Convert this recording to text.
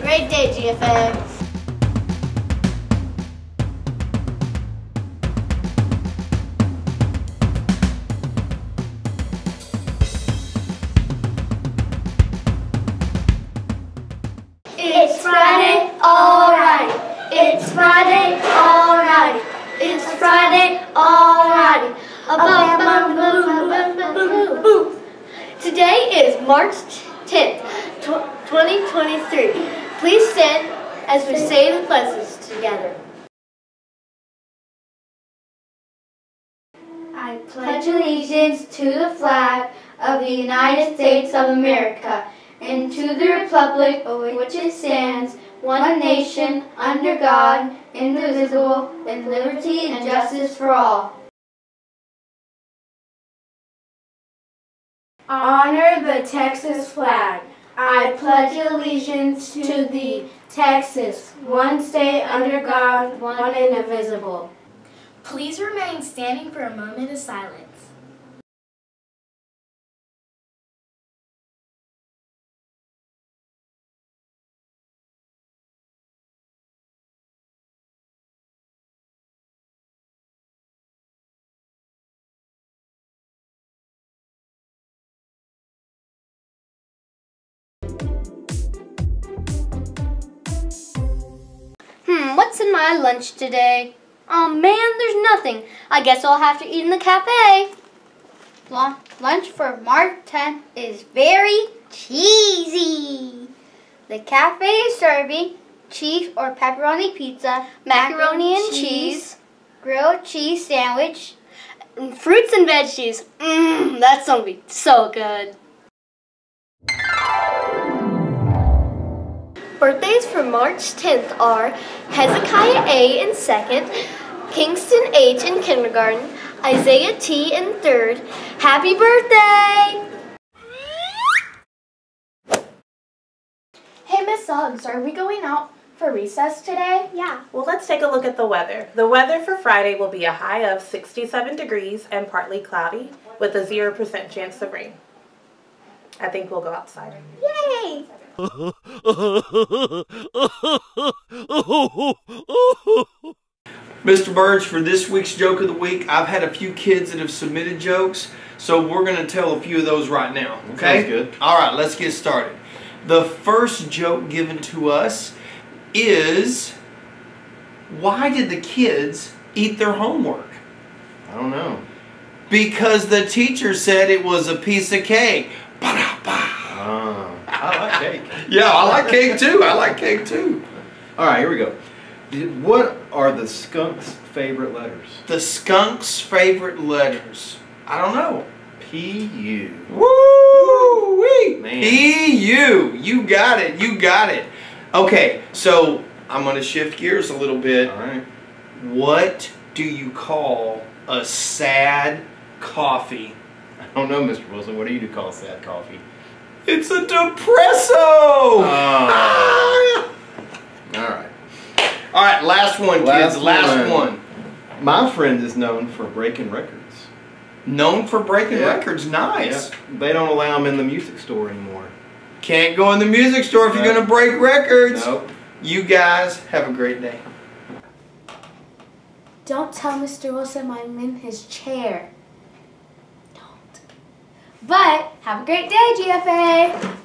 great day. It's Friday, alright. It's Friday, alright. It's Friday, alright. Today is March 10th, 2023. Please stand as we say the pledges together. I pledge allegiance to the flag of the United States of America and to the republic for which it stands, one nation, under God, indivisible, with liberty and justice for all. Honor the Texas flag. I pledge allegiance to the Texas, one state under God, one indivisible. Please remain standing for a moment of silence. What's in my lunch today? Oh man, there's nothing. I guess I'll have to eat in the cafe. Lunch for March 10th is very cheesy. The cafe is serving cheese or pepperoni pizza, macaroni and cheese, grilled cheese sandwich, and fruits and veggies. Mmm, that's gonna be so good. Birthdays for March 10th are Hezekiah A. in second, Kingston H. in kindergarten, Isaiah T. in third. Happy birthday! Hey, Miss Suggs, are we going out for recess today? Yeah. Well, let's take a look at the weather. The weather for Friday will be a high of 67 degrees and partly cloudy with a 0% chance of rain. I think we'll go outside. Yay! Mr. Burns, for this week's joke of the week, I've had a few kids that have submitted jokes, so we're going to tell a few of those right now. Okay? Sounds good. All right, let's get started. The first joke given to us is why did the kids eat their homework? I don't know. Because the teacher said it was a piece of cake. Like cake. Yeah, I like cake too. I like cake too. All right, here we go. What are the skunk's favorite letters? The skunk's favorite letters. I don't know. P U. Woo! Wee! Man. P-U. You got it. You got it. Okay, so I'm going to shift gears a little bit. All right. What do you call a sad coffee? I don't know, Mr. Wilson. What do you call sad coffee? It's a depresso! Ah. All right. All right, last one, Last kids. Last one. one. My friend is known for breaking records. Known for breaking Yeah. records. Nice. Yep. They don't allow them in the music store anymore. Can't go in the music store if you're going to break records. Nope. You guys have a great day. Don't tell Mr. Wilson I'm in his chair. But have a great day, GFA.